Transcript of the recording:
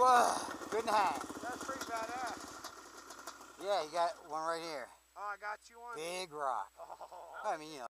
Whoa, good night. That's pretty badass. Yeah, you got one right here. Oh, I got you one. Big rock. Oh. I mean, you know,